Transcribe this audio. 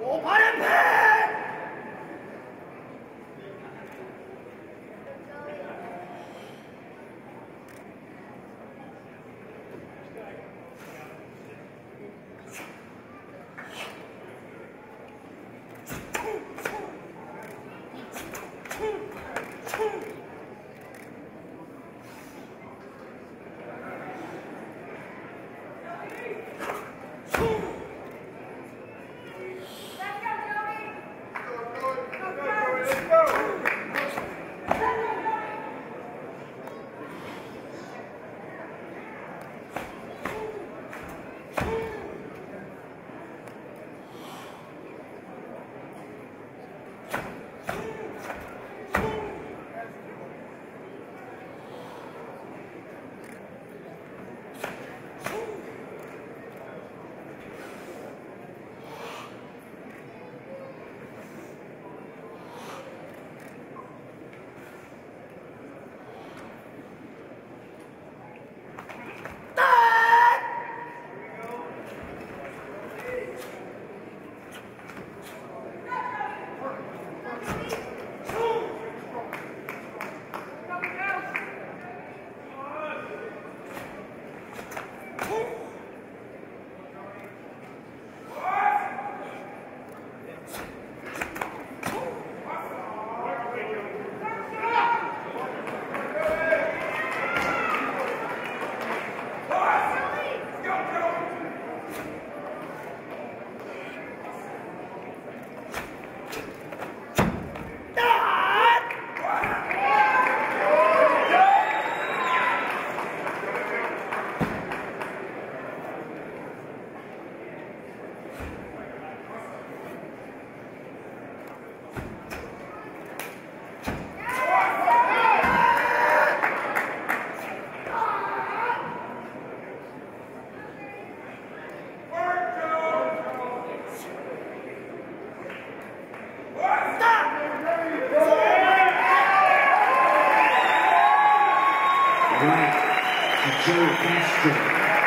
Open it! Oh! Right to Joe Castro.